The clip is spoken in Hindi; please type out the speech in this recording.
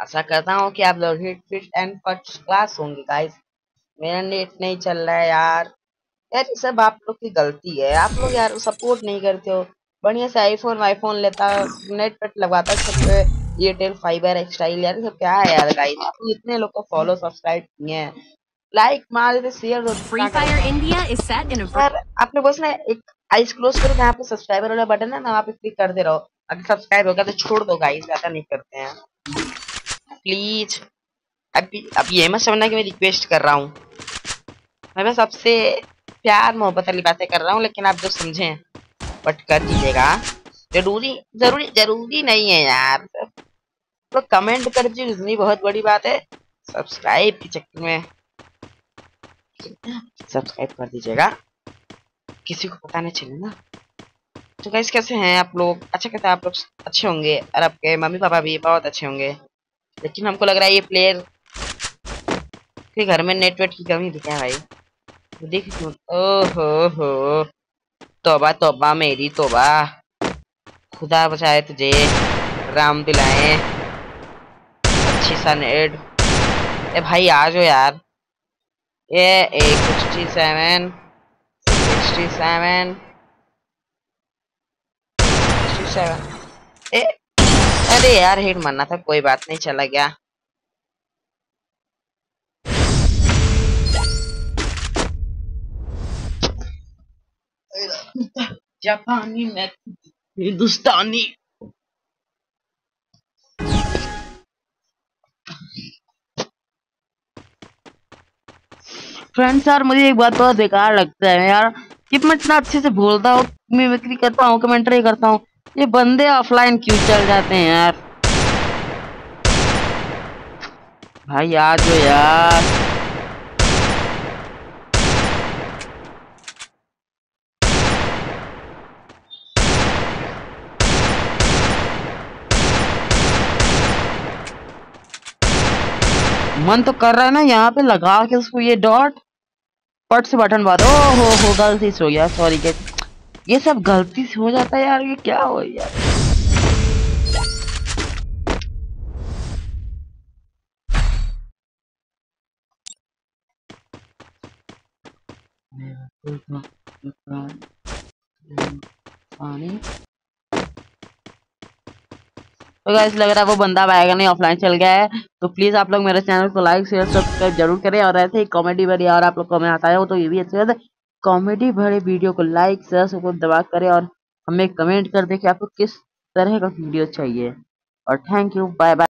आशा करता हूँ कि आप लोग hit fit and first class होंगे गाइस मेरा नेट नहीं चल रहा है यार। यार सब आप लोग की गलती है। आप लोग यार सपोर्ट नहीं करते हो। बढ़िया से आईफोन वाईफोन लेता नेट पेट लगवाता सब एयरटेल फाइबर एक्सटाइल यार सब क्या है यार गाइस इतने लोग को फॉलो सब्सक्राइब किए हैं। लाइक मार देते share Free Fire India is set in a यार आपने बस ना एक आइस क्लोज करो यहाँ पे सब्सक्राइबर वाला बटन है ना वहाँ पे क्लिक करते रहो। अगर सब्सक्राइब होगा तो छोड़ दो गाइस ज़्यादा नहीं करते हैं। प्लीज़ अभी, अब ये मत समझना कि मैं रिक्वेस्ट कर रहा हूँ। मैं बस आपसे प्यार, मोहब्बत वाली बातें कर रहा हूँ, लेकिन आप जो समझें बट कर दीजिएगा। ज़रूरी ज़रूरी ज़रूरी नहीं है यार। तो कमेंट कर दीजिए, इतनी बहुत बड़ी बात है। सब्सक्राइब के चक्कर में। सब्सक्राइब कर दीजिएगा। किसी को पता नहीं चले ना। तो गाइस कैसे हैं आप लोग? अच्छा कहते हैं आप लोग अच्छे होंगे? और आपके मम्मी पापा भी बहुत अच्छे होंगे। लेकिन हमको लग रहा है ये प्लेयर के घर में नेटवर्क की कमी दिखा है भाई। देख ओहो हो। तोबा तोबा मेरी, तोबा। खुदा बचाए तुझे। राम दिलाए। अच्छी सा नेट ए भाई, आ जाओ यार। ये एक sixty seven. Sixty seven. Sixty seven. ए अरे यार हिट मारना था, कोई बात नहीं, चला गया। जापानी में हिंदुस्तानी। फ्रेंड्स यार, मुझे एक बात बहुत बेकार लगता है यार। कि मैं इतना अच्छे से बोलता हूँ मिमिक्री करता हूँ कमेंट्री करता हूँ। ये बंदे ऑफलाइन क्यों चल जाते हैं यार? भाई यार जो यार। मन तो कर रहा है ना यहाँ पे लगा के उसको ये डॉट पट से बटन बात ओ हो हो, गलती से हो गया। सॉरी के ये सब गलती से हो जाता है यार, ये क्या हो यार तो गाइस लग रहा है वो बंदा आएगा नहीं ऑफलाइन चल गया है। तो प्लीज़ आप लोग मेरे चैनल को लाइक शेयर सब्सक्राइब ज़रूर करें और ऐसे ही कॉमेडी भरी और आप लोग को मैं आता है वो तो ये भी अच्छी कॉमेडी भरे वीडियो को लाइक, शेयर सबको दबा करें और हमें कमेंट कर दे कि आपको किस तरह का वीडियो चाहिए। और थैंक यू बाय बाय